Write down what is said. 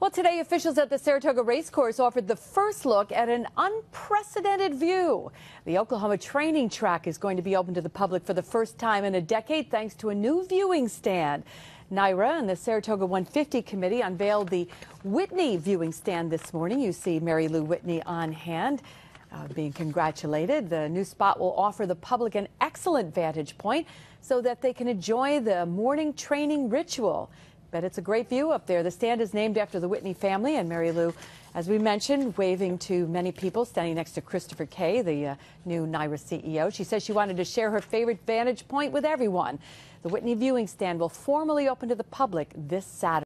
Well, today officials at the Saratoga Racecourse offered the first look at an unprecedented view. The Oklahoma training track is going to be open to the public for the first time in a decade thanks to a new viewing stand. NYRA and the Saratoga 150 Committee unveiled the Whitney viewing stand this morning. You see Marylou Whitney on hand. Uh, being congratulated. The new spot will offer the public an excellent vantage point so that they can enjoy the morning training ritual. Bet it's a great view up there. The stand is named after the Whitney family and Marylou, as we mentioned, waving to many people, standing next to Christopher Kay, the uh, new NYRA CEO. She says she wanted to share her favorite vantage point with everyone. The Whitney viewing stand will formally open to the public this Saturday.